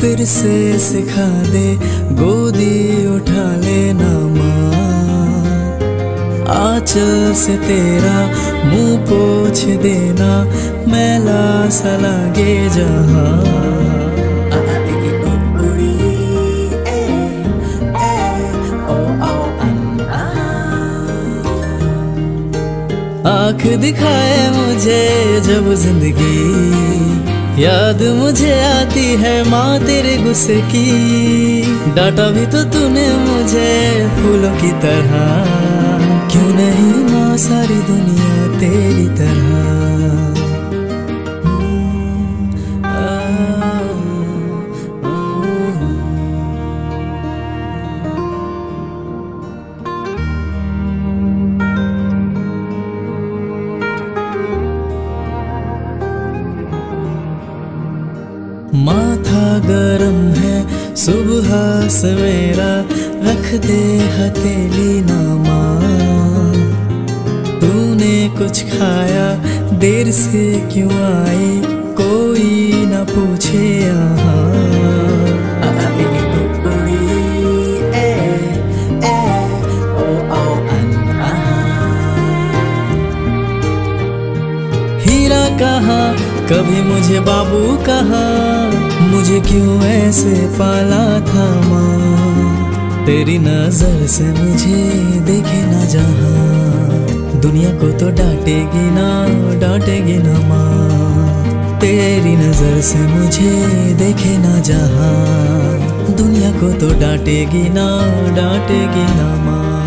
से सिखा दे, गोदी उठा लेना माँ। आंचल से तेरा मुँह पोछ देना, मैला सा लागे जहाँ। आँख दिखाए मुझे जब ज़िंदगी याद मुझे आती है माँ तेरे गुस्से की। डाटा भी तो तूने मुझे फूलों की तरह। क्यों नहीं माँ सारी दुनिया माथा गरम है, सुबह सवेरा रख दे हथेली नामा। तूने कुछ खाया, देर से क्यों आई, कोई न पूछे कहा कभी मुझे बाबू कहा, मुझे क्यों ऐसे पाला था माँ? तेरी नज़र से मुझे देखे ना जहा। दुनिया को तो डांटेगी ना डांटेगी ना माँ। तेरी नज़र से मुझे देखे ना जहा। दुनिया को तो डांटेगी ना डांटेगी ना माँ।